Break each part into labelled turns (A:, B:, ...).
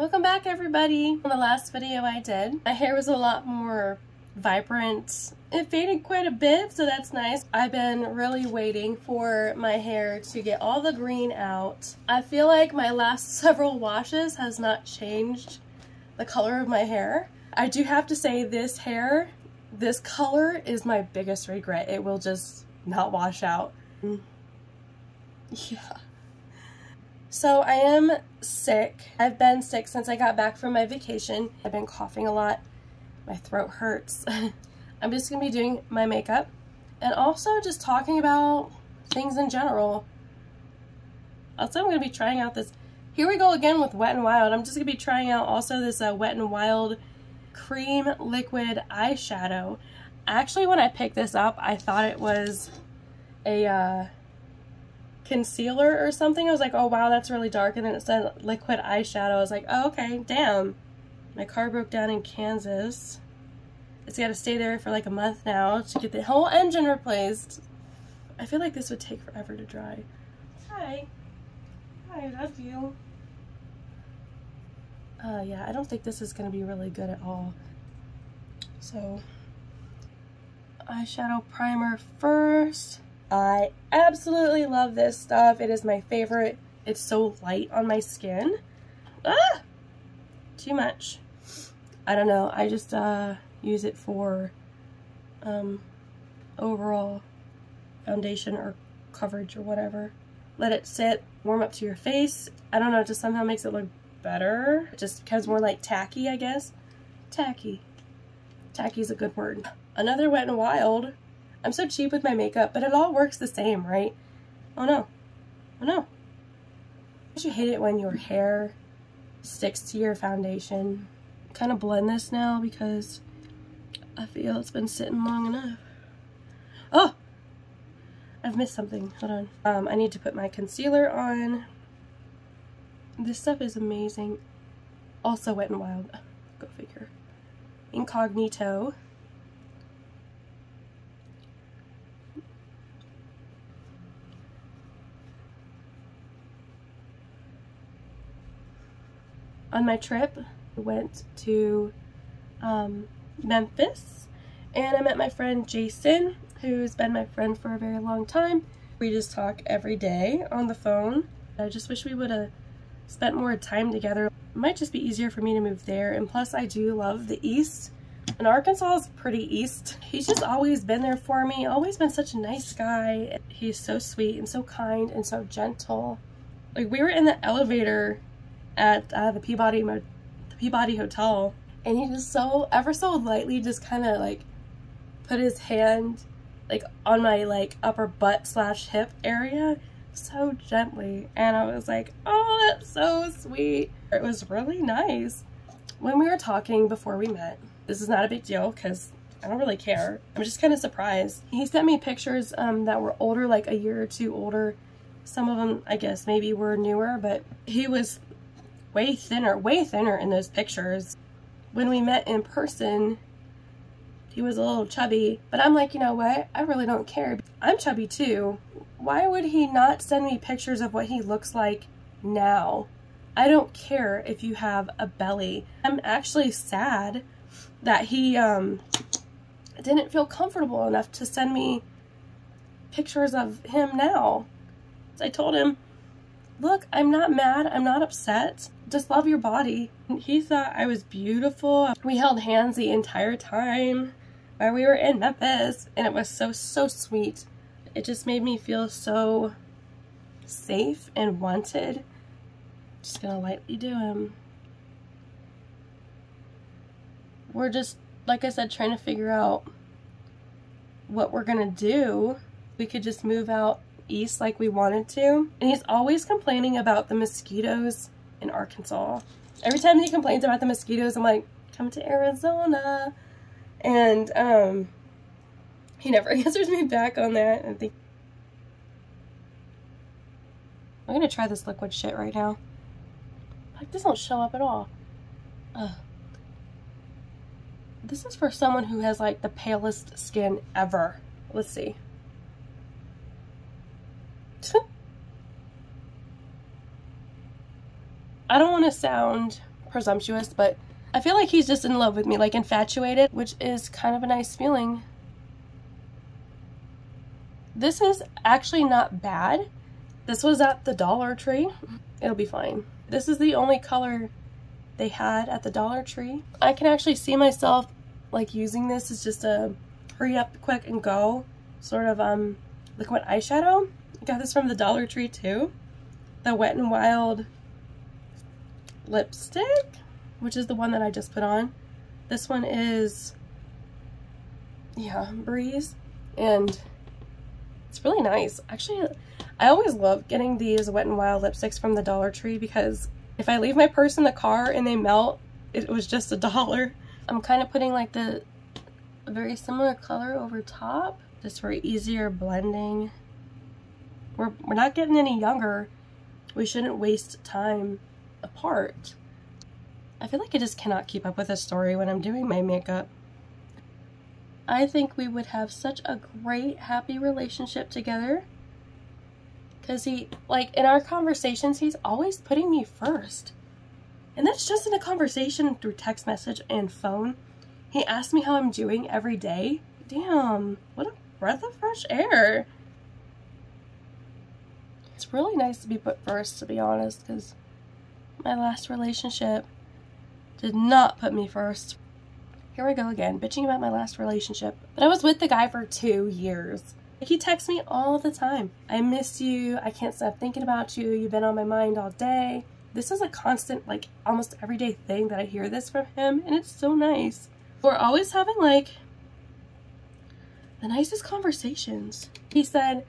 A: Welcome back everybody. In the last video I did, my hair was a lot more vibrant. It faded quite a bit, so that's nice. I've been really waiting for my hair to get all the green out. I feel like my last several washes has not changed the color of my hair. I do have to say this hair, this color is my biggest regret. It will just not wash out. Mm. Yeah. So I am sick. I've been sick since I got back from my vacation. I've been coughing a lot. My throat hurts. I'm just going to be doing my makeup and also just talking about things in general. Also, I'm going to be trying out this. Here we go again with Wet n Wild. I'm just going to be trying out also this uh, Wet n Wild cream liquid eyeshadow. Actually, when I picked this up, I thought it was a uh, concealer or something. I was like, oh wow, that's really dark. And then it said liquid eyeshadow. I was like, oh, okay, damn. My car broke down in Kansas. It's got to stay there for like a month now to get the whole engine replaced. I feel like this would take forever to dry. Hi. Hi, I love you. Uh, yeah, I don't think this is going to be really good at all. So, eyeshadow primer first. I absolutely love this stuff. It is my favorite. It's so light on my skin. Ah! Too much. I don't know. I just uh, use it for um, overall foundation or coverage or whatever. Let it sit, warm up to your face. I don't know, it just somehow makes it look better. It just becomes more like tacky, I guess. Tacky. Tacky is a good word. Another Wet n Wild I'm so cheap with my makeup, but it all works the same, right? Oh no. Oh no. Don't you hate it when your hair sticks to your foundation? Kind of blend this now because I feel it's been sitting long enough. Oh! I've missed something. Hold on. Um, I need to put my concealer on. This stuff is amazing. Also Wet n Wild. Go figure. Incognito. On my trip, I went to um, Memphis and I met my friend Jason, who's been my friend for a very long time. We just talk every day on the phone. I just wish we would have spent more time together. It might just be easier for me to move there. And plus I do love the East. And Arkansas is pretty east. He's just always been there for me. Always been such a nice guy. He's so sweet and so kind and so gentle. Like we were in the elevator at uh, the Peabody Mo the Peabody Hotel, and he just so ever so lightly just kind of like put his hand like on my like upper butt slash hip area so gently. And I was like oh that's so sweet. It was really nice. When we were talking before we met this is not a big deal because I don't really care. I'm just kind of surprised. He sent me pictures um, that were older like a year or two older. Some of them I guess maybe were newer but he was way thinner, way thinner in those pictures. When we met in person, he was a little chubby, but I'm like, you know what? I really don't care. I'm chubby too. Why would he not send me pictures of what he looks like now? I don't care if you have a belly. I'm actually sad that he um, didn't feel comfortable enough to send me pictures of him now. So I told him, look, I'm not mad. I'm not upset just love your body. He thought I was beautiful. We held hands the entire time while we were in Memphis and it was so, so sweet. It just made me feel so safe and wanted. Just gonna lightly do him. We're just, like I said, trying to figure out what we're gonna do. We could just move out east like we wanted to. And he's always complaining about the mosquitoes in Arkansas. Every time he complains about the mosquitoes, I'm like, come to Arizona. And um, he never answers me back on that. I think I'm gonna try this liquid shit right now. Like this don't show up at all. Ugh. This is for someone who has like the palest skin ever. Let's see. I don't want to sound presumptuous, but I feel like he's just in love with me, like infatuated, which is kind of a nice feeling. This is actually not bad. This was at the Dollar Tree. It'll be fine. This is the only color they had at the Dollar Tree. I can actually see myself like using this as just a hurry up, quick, and go sort of um liquid eyeshadow. I got this from the Dollar Tree too. The Wet n Wild lipstick, which is the one that I just put on. This one is, yeah, Breeze. And it's really nice. Actually, I always love getting these Wet n Wild lipsticks from the Dollar Tree because if I leave my purse in the car and they melt, it was just a dollar. I'm kind of putting like the very similar color over top just for easier blending. We're, we're not getting any younger. We shouldn't waste time apart. I feel like I just cannot keep up with a story when I'm doing my makeup. I think we would have such a great, happy relationship together. Because he, like, in our conversations, he's always putting me first. And that's just in a conversation through text message and phone. He asks me how I'm doing every day. Damn, what a breath of fresh air. It's really nice to be put first, to be honest, because my last relationship did not put me first. Here we go again, bitching about my last relationship. But I was with the guy for two years. He texts me all the time. I miss you. I can't stop thinking about you. You've been on my mind all day. This is a constant, like, almost everyday thing that I hear this from him, and it's so nice. We're always having, like, the nicest conversations. He said,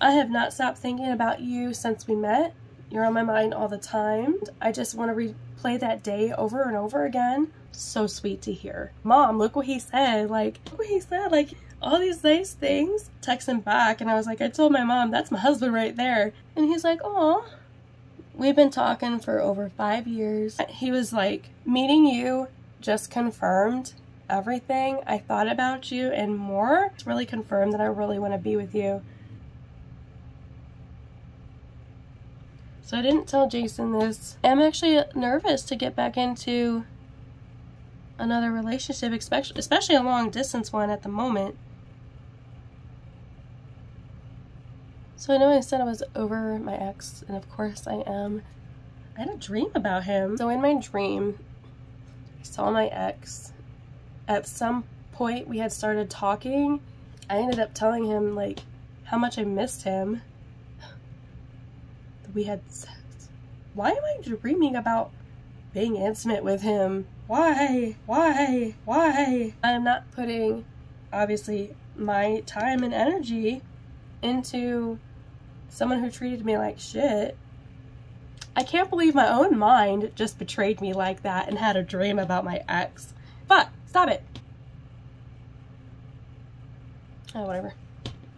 A: I have not stopped thinking about you since we met. You're on my mind all the time. I just want to replay that day over and over again. So sweet to hear. Mom, look what he said. Like, look what he said. Like, all these nice things. Text him back, and I was like, I told my mom, that's my husband right there. And he's like, oh. We've been talking for over five years. He was like, meeting you just confirmed everything I thought about you and more. It's really confirmed that I really want to be with you. So I didn't tell Jason this. I'm actually nervous to get back into another relationship, especially, especially a long distance one at the moment. So I know I said I was over my ex, and of course I am. I had a dream about him. So in my dream, I saw my ex. At some point we had started talking. I ended up telling him like how much I missed him. We had sex. Why am I dreaming about being intimate with him? Why? Why? Why? I'm not putting obviously my time and energy into someone who treated me like shit. I can't believe my own mind just betrayed me like that and had a dream about my ex. Fuck, stop it. Oh, whatever.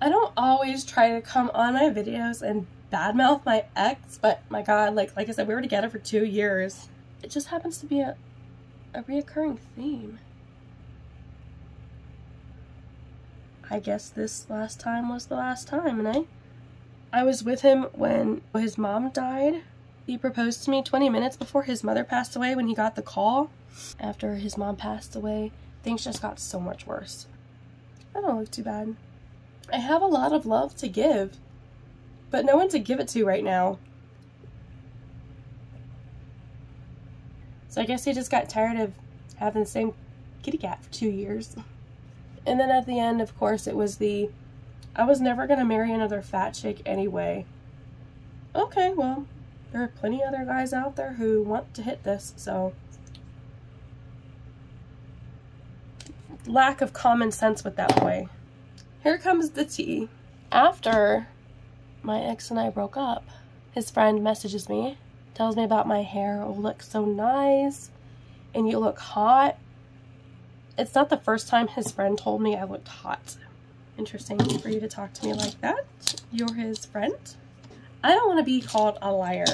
A: I don't always try to come on my videos and badmouth my ex, but my god, like like I said, we were together for two years. It just happens to be a, a reoccurring theme. I guess this last time was the last time, and I I was with him when his mom died. He proposed to me 20 minutes before his mother passed away when he got the call. After his mom passed away, things just got so much worse. I don't look too bad. I have a lot of love to give, but no one to give it to right now. So I guess he just got tired of having the same kitty cat for two years. And then at the end, of course, it was the I was never going to marry another fat chick anyway. Okay, well, there are plenty other guys out there who want to hit this, so. Lack of common sense with that boy. Here comes the tea. After my ex and I broke up, his friend messages me, tells me about my hair. Oh, looks so nice, and you look hot. It's not the first time his friend told me I looked hot interesting for you to talk to me like that. You're his friend. I don't want to be called a liar.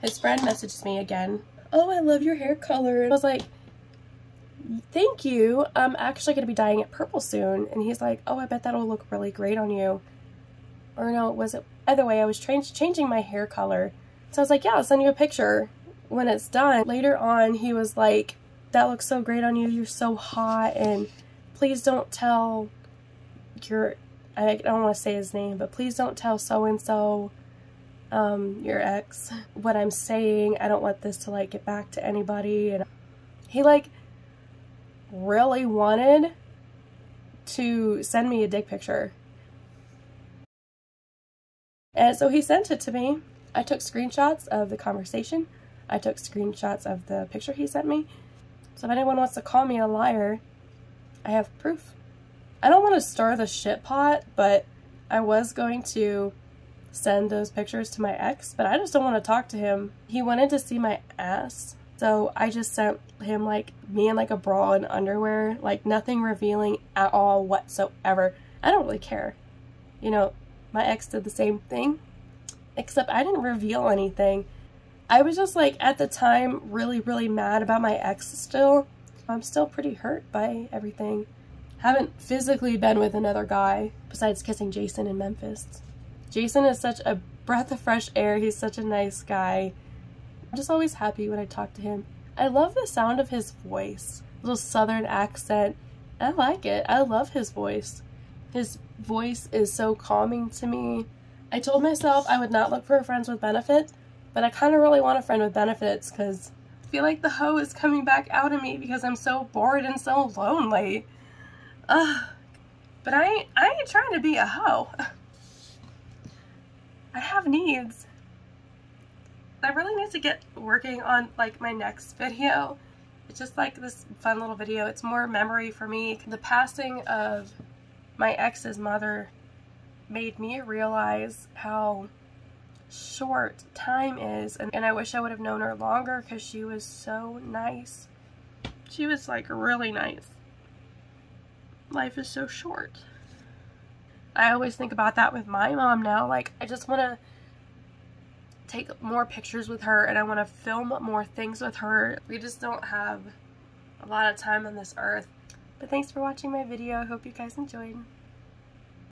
A: His friend messaged me again. Oh, I love your hair color. I was like, thank you. I'm actually going to be dyeing it purple soon. And he's like, oh, I bet that'll look really great on you. Or no, was it? Either way, I was changing my hair color. So I was like, yeah, I'll send you a picture when it's done, later on he was like, that looks so great on you, you're so hot, and please don't tell your, I don't want to say his name, but please don't tell so-and-so, um, your ex, what I'm saying. I don't want this to, like, get back to anybody. And he, like, really wanted to send me a dick picture. And so he sent it to me. I took screenshots of the conversation. I took screenshots of the picture he sent me. So if anyone wants to call me a liar, I have proof. I don't want to stir the shit pot, but I was going to send those pictures to my ex, but I just don't want to talk to him. He wanted to see my ass, so I just sent him like me in like a bra and underwear, like nothing revealing at all whatsoever. I don't really care. You know, my ex did the same thing, except I didn't reveal anything. I was just like at the time really, really mad about my ex still. I'm still pretty hurt by everything. Haven't physically been with another guy besides kissing Jason in Memphis. Jason is such a breath of fresh air. He's such a nice guy. I'm just always happy when I talk to him. I love the sound of his voice. Little southern accent. I like it. I love his voice. His voice is so calming to me. I told myself I would not look for friends with benefits, but I kind of really want a friend with benefits because I feel like the hoe is coming back out of me because I'm so bored and so lonely. Ugh. But I ain't, I ain't trying to be a hoe. I have needs. I really need to get working on like my next video. It's just like this fun little video. It's more memory for me. The passing of my ex's mother made me realize how short time is and, and I wish I would have known her longer because she was so nice. She was like really nice. Life is so short. I always think about that with my mom now. Like, I just want to take more pictures with her and I want to film more things with her. We just don't have a lot of time on this earth. But thanks for watching my video. I hope you guys enjoyed.